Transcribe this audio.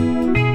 you